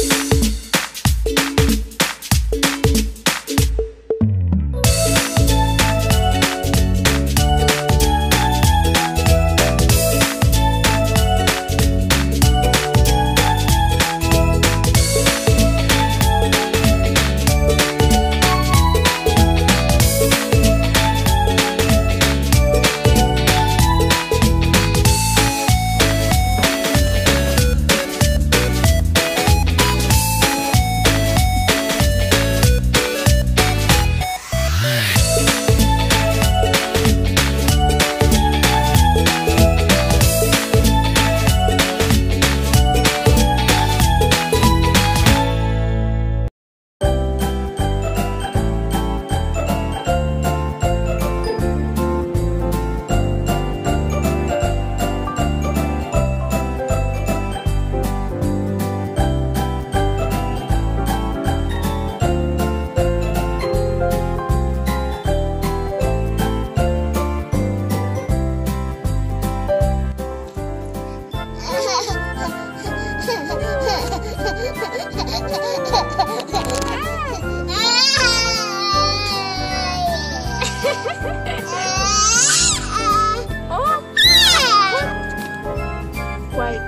you. right.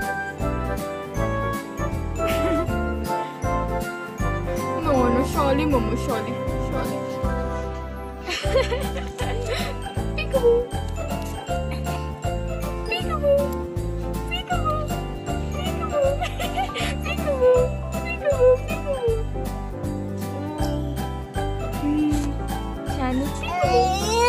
no, no, surely, Momo, surely, surely. Peekaboo. Peekaboo. Peekaboo. Peekaboo. Peekaboo. Peekaboo. Peekaboo. Hmm. Peekaboo. Peekaboo.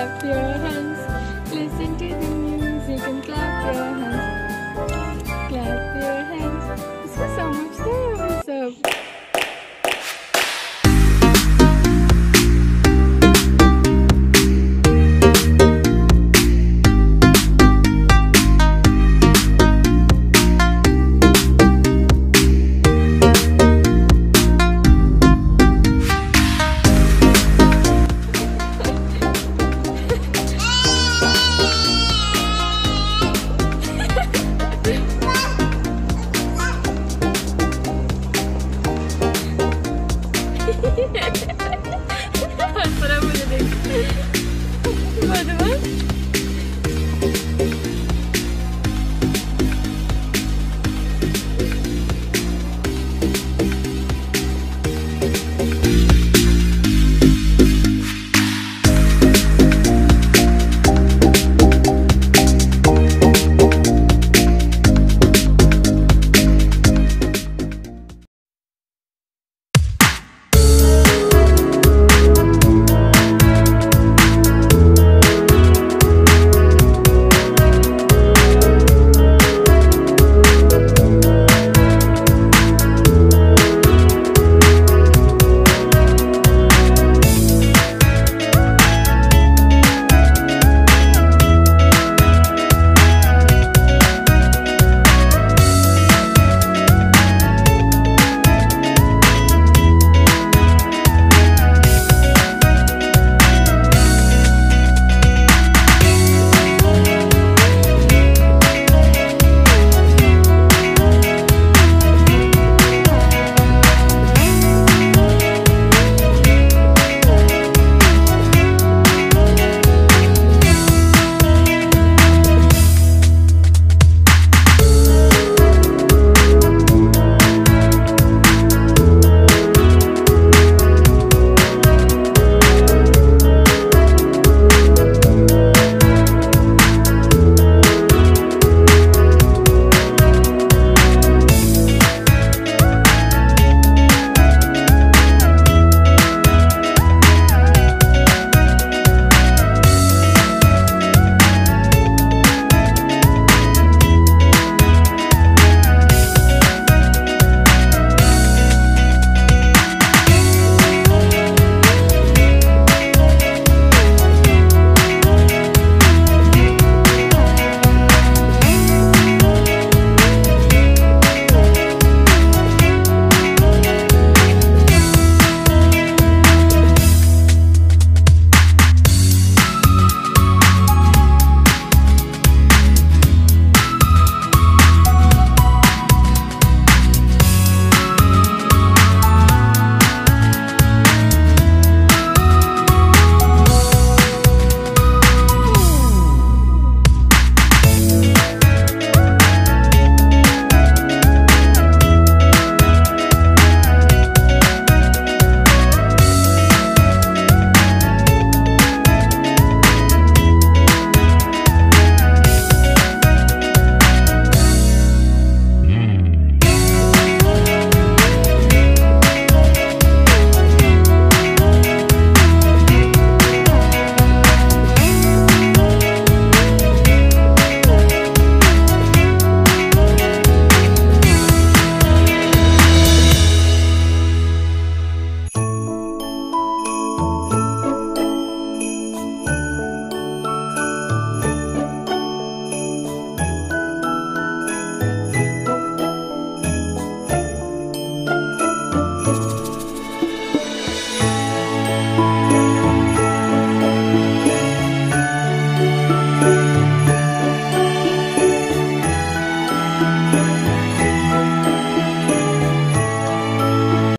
clap your hands. Listen to the music and clap your hands.